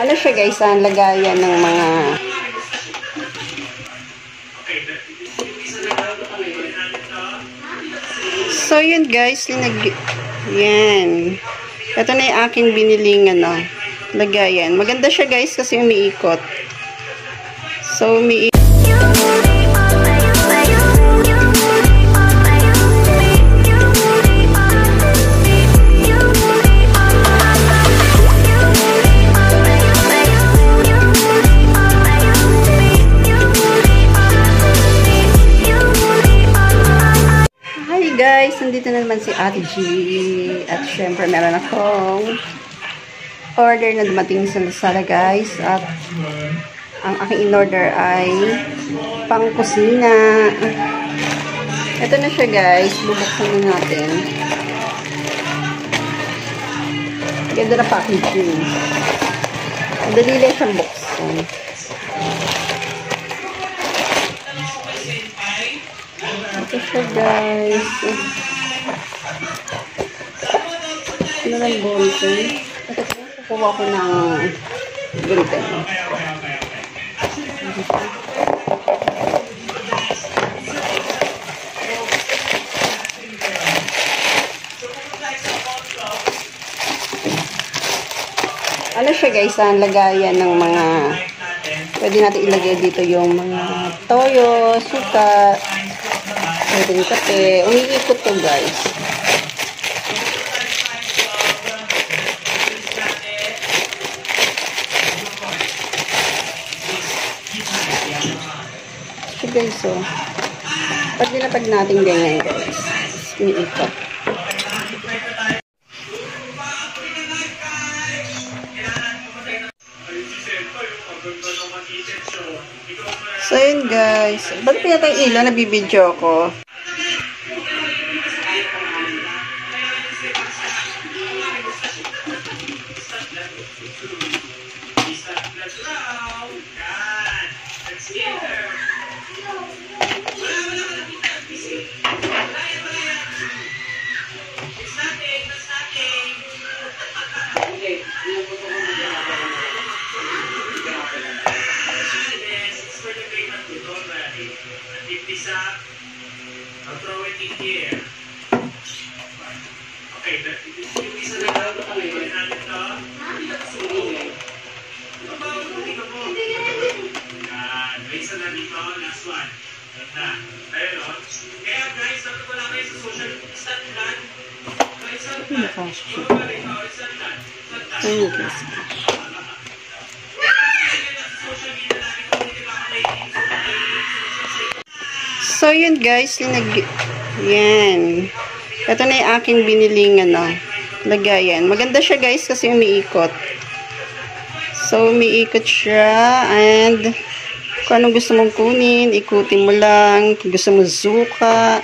Ano siya guys, ang lagayan ng mga So yun guys, linag yan. Ito na yung aking biniling ano, lagayan. Maganda siya guys kasi umiikot. So umiikot. Guys, nandito na naman si Ate G. At syempre meron akong order na dumating sa Lazada guys. At ang aking in-order ay pang kusina. Ito na siya guys. Bubuksan na natin. Ganda na packaging. Madali lang siyang buksan. Ito siya guys. Ano lang bulletin? Ito po, kukuha ko ng bulletin. Ano siya guys, ang lagayan ng mga pwede natin ilagay dito yung mga toyo, suka, yung kape. Umiikot to guys. So guys, so, pag nilapag natin ganyan guys, umiikot. So, yun guys. Ba't pinatay yung ilaw? Nabibidyo ko. Throw it here. O. Kaya guys, So, yun guys, linag... Yan. Ito na yung aking biniling ano, lagayan. Maganda siya guys kasi umiikot. So, umiikot siya and kung anong gusto mong kunin, ikutin mo lang. Kung gusto mo zuka,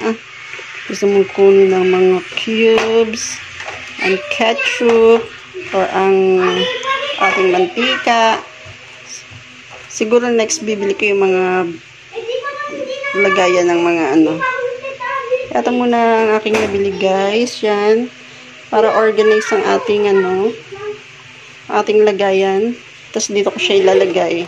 gusto mong kunin ng mga cubes, and ketchup, or ang ating mantika. Siguro next bibili ko yung mga lagayan ng mga ano. Ito muna ang aking nabili guys. Yan. Para organize ang ating ano. Ating lagayan. Tapos dito ko siya ilalagay.